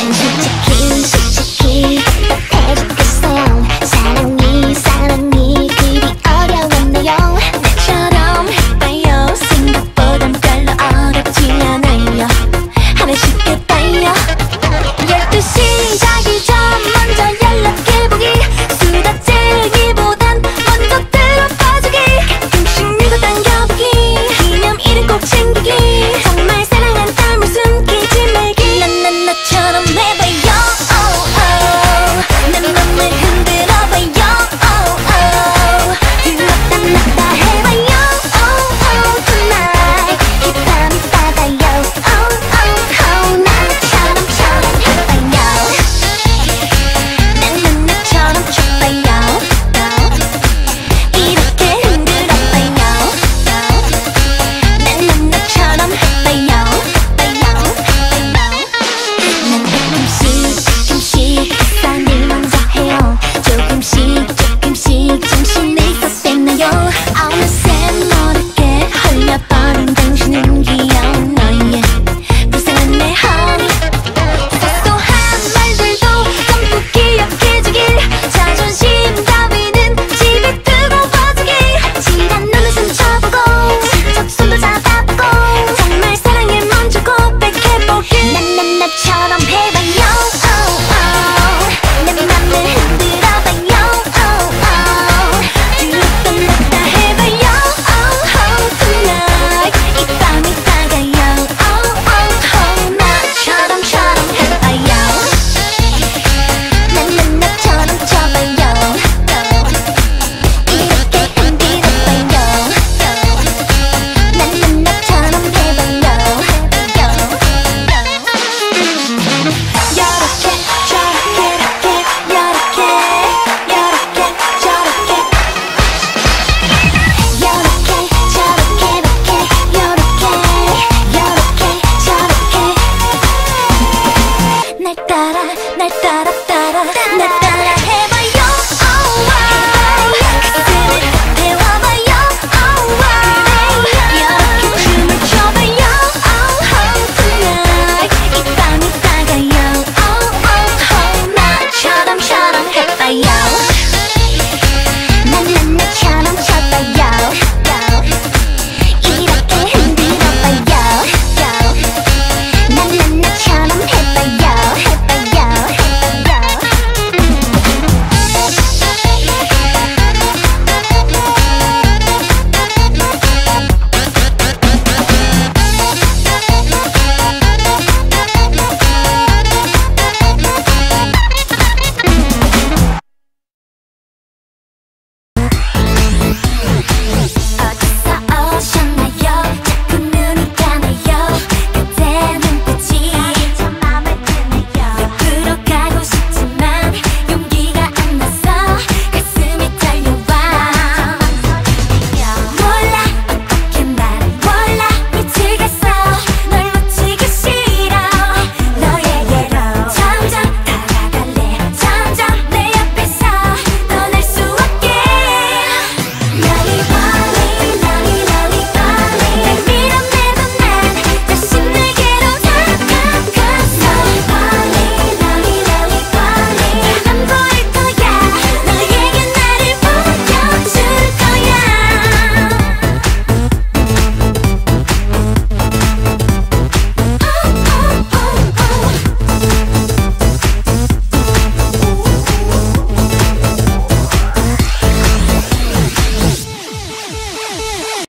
Dancing with the kings